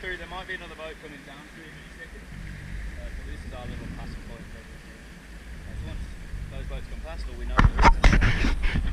through, there might be another boat coming down through in a second. Uh, so this is our little passing point. So once those boats come past, all we know there is.